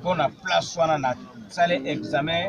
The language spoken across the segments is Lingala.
mpo na place wana na sale examen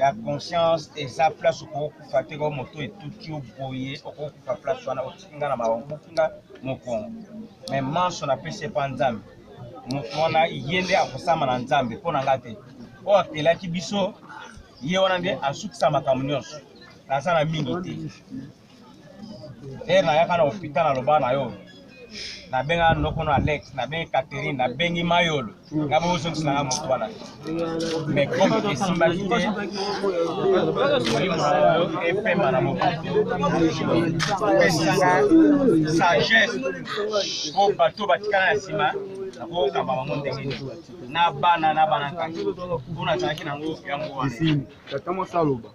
ya conscience eza place okokufa te ko moto etuti oboye okokufa place wana otiki nga na maokufi nga mokongo me manso napesi epa nzambe moto wana ye nde akosama na nzambe mpo na nga te oyo akelaki biso ye wana nde asukisa makambo nyonso naza na mingi te ere nayaka na hopital naloba na yo nabenga noko na alex nabengi catherine nabengi mayolo nga bozongisela nga moto wana me comme esimbaki te molimo na yo epema na mopesaka sagesse po bato batikala na nsima nakokamba bango ndenge nini na bana na bana kaki mpo nazalaki nango yango wana